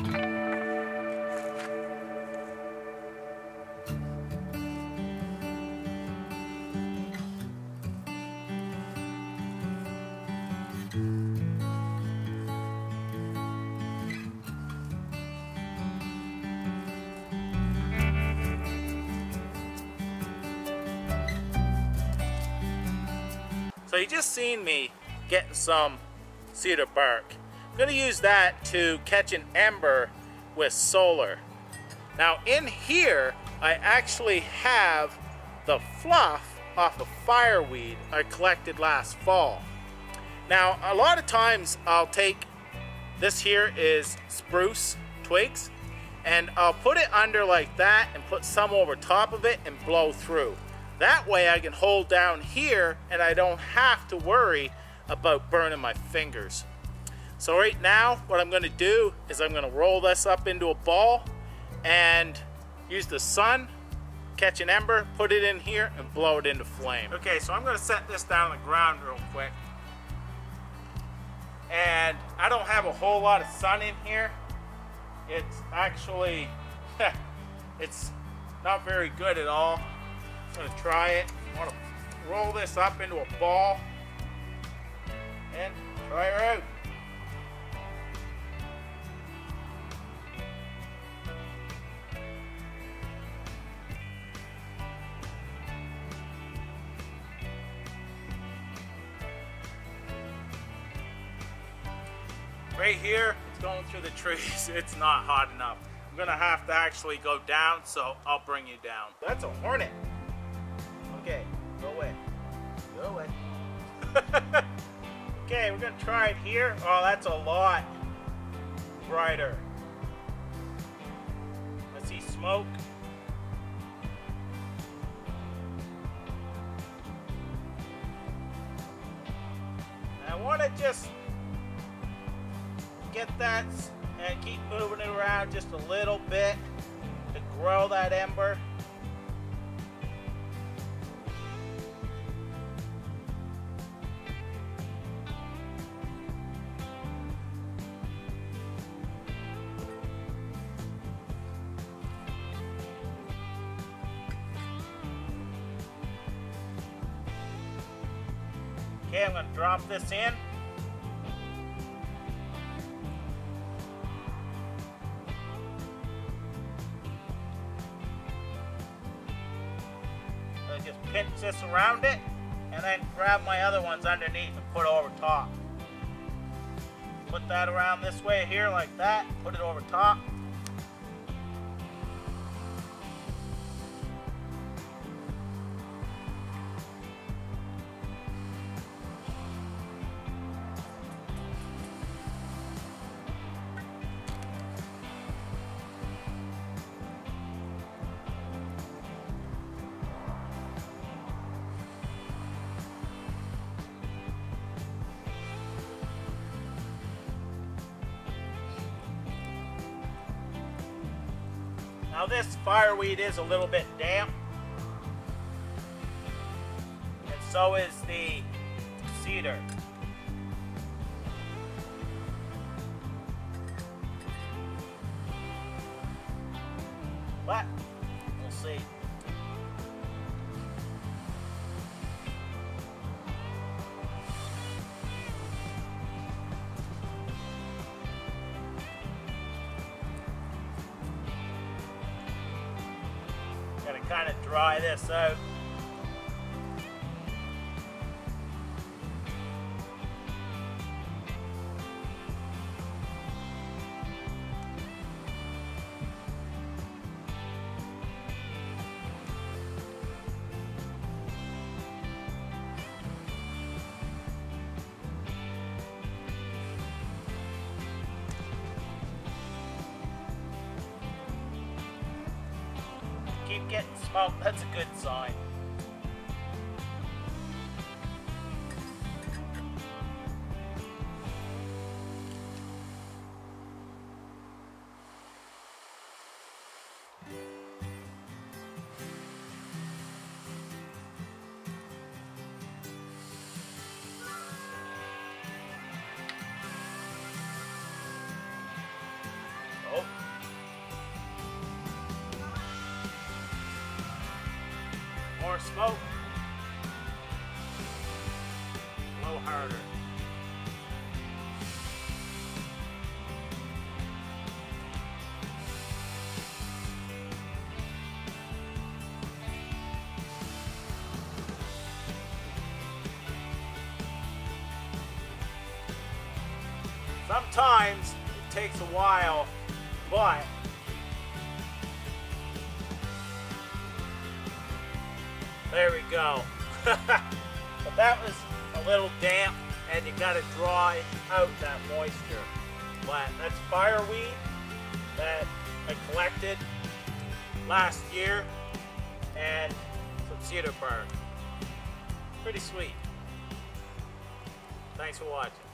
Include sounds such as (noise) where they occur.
So you just seen me getting some cedar bark. Gonna use that to catch an ember with solar. Now in here, I actually have the fluff off of fireweed I collected last fall. Now, a lot of times I'll take, this here is spruce twigs, and I'll put it under like that and put some over top of it and blow through. That way I can hold down here and I don't have to worry about burning my fingers. So right now, what I'm gonna do is I'm gonna roll this up into a ball and use the sun, catch an ember, put it in here and blow it into flame. Okay, so I'm gonna set this down on the ground real quick. And I don't have a whole lot of sun in here. It's actually, (laughs) it's not very good at all. I'm gonna try it. I want to roll this up into a ball and try her out. Right here, it's going through the trees. (laughs) It's not hot enough. I'm gonna have to actually go down, so I'll bring you down. That's a hornet. Okay, go away. Go away. (laughs) okay, we're gonna try it here. Oh, that's a lot brighter. Let's see smoke. I want to just that and keep moving it around just a little bit to grow that ember. Okay, I'm going to drop this in. So just pinch this around it and then grab my other ones underneath and put over top. Put that around this way here like that, put it over top. Now this fireweed is a little bit damp. And so is the cedar. But we'll see. Gotta kind of dry this out. Smoke, that's a good sign. Smoke. Blow harder. Sometimes it takes a while, but there we go. (laughs) but that was a little damp and you gotta dry out that moisture. But that's fireweed that I collected last year and some cedar bark. Pretty sweet. Thanks for watching.